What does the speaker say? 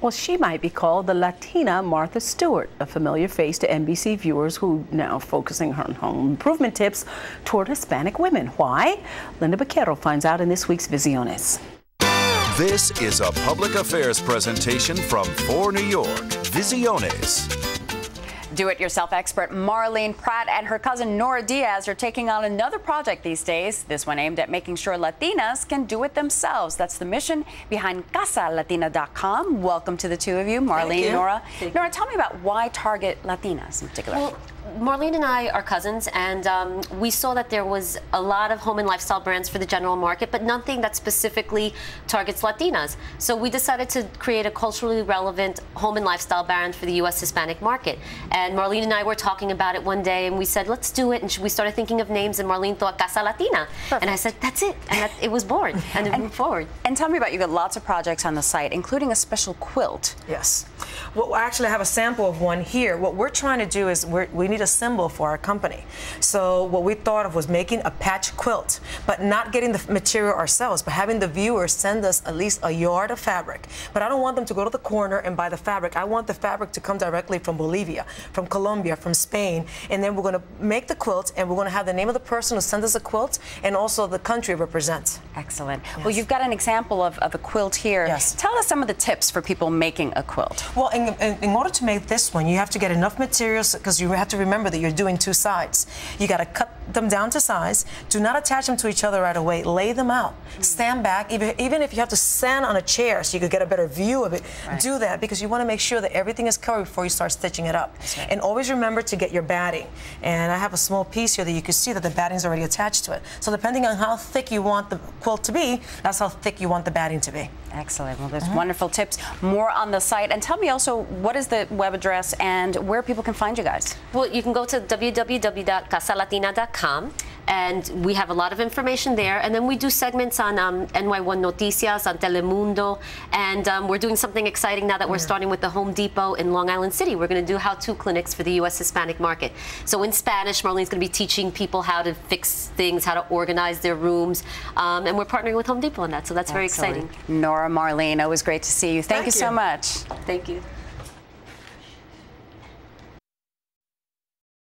Well, she might be called the Latina Martha Stewart, a familiar face to NBC viewers who now focusing on home improvement tips toward Hispanic women. Why? Lynda Baquero finds out in this week's Visiones. This is a public affairs presentation from For New York, Visiones. Do-it-yourself expert Marlene Pratt and her cousin Nora Diaz are taking on another project these days, this one aimed at making sure Latinas can do it themselves. That's the mission behind CasaLatina.com. Welcome to the two of you, Marlene and Nora. Thank Nora, tell me about why target Latinas in particular. Well, Marlene and I are cousins, and um, we saw that there was a lot of home and lifestyle brands for the general market, but nothing that specifically targets Latinas. So we decided to create a culturally relevant home and lifestyle brand for the U.S. Hispanic market. And Marlene and I were talking about it one day, and we said, let's do it. And we started thinking of names, and Marlene thought Casa Latina. Perfect. And I said, that's it. And that, it was born, and it moved forward. And tell me about, you got lots of projects on the site, including a special quilt. Yes. Well, actually, I have a sample of one here. What we're trying to do is we need a symbol for our company. So what we thought of was making a patch quilt, but not getting the material ourselves, but having the viewers send us at least a yard of fabric. But I don't want them to go to the corner and buy the fabric. I want the fabric to come directly from Bolivia, from Colombia, from Spain, and then we're going to make the quilt, and we're going to have the name of the person who sent us a quilt, and also the country it represents. Excellent. Yes. Well, you've got an example of, of a quilt here. Yes. Tell us some of the tips for people making a quilt. Well, in, in, in order to make this one, you have to get enough materials because you have to remember that you're doing two sides. You got to cut them down to size. Do not attach them to each other right away. Lay them out. Mm. Stand back. Even, even if you have to stand on a chair so you could get a better view of it, right. do that because you want to make sure that everything is covered before you start stitching it up. Right. And always remember to get your batting. And I have a small piece here that you can see that the batting is already attached to it. So depending on how thick you want the quilt to be, that's how thick you want the batting to be. Excellent. Well, there's mm -hmm. wonderful tips. More on the site. And tell me also, what is the web address and where people can find you guys? Well, you can go to www.casalatina.com and we have a lot of information there. And then we do segments on um, NY1 Noticias, on Telemundo, and um, we're doing something exciting now that we're yeah. starting with the Home Depot in Long Island City. We're going to do how-to clinics for the U.S. Hispanic market. So in Spanish, Marlene's going to be teaching people how to fix things, how to organize their rooms, um, and we're partnering with Home Depot on that. So that's Excellent. very exciting. Nora Marlene, always great to see you. Thank, Thank you, you so much. Thank you.